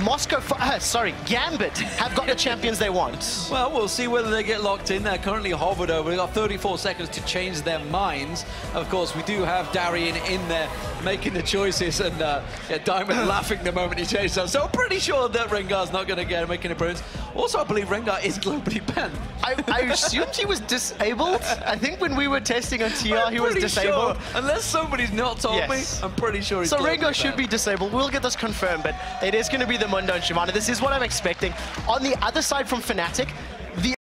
Moscow, uh, sorry, Gambit have got the champions they want. Well, we'll see whether they get locked in. They're currently hovered over. They've got 34 seconds to change their minds. Of course, we do have Darien in there making the choices and uh, yeah, Diamond laughing the moment he changes them. So I'm pretty sure that Rengar's not going to get making an appearance. Also, I believe Rengar is globally banned. I, I assumed he was disabled. I think when we were testing on TR, I'm he was disabled. Sure. Unless somebody's not told Yes. me, I'm pretty sure he's So Rengar should be disabled. We'll get this confirmed, but it is going to be the Mundo and Shimano. This is what I'm expecting. On the other side from Fnatic,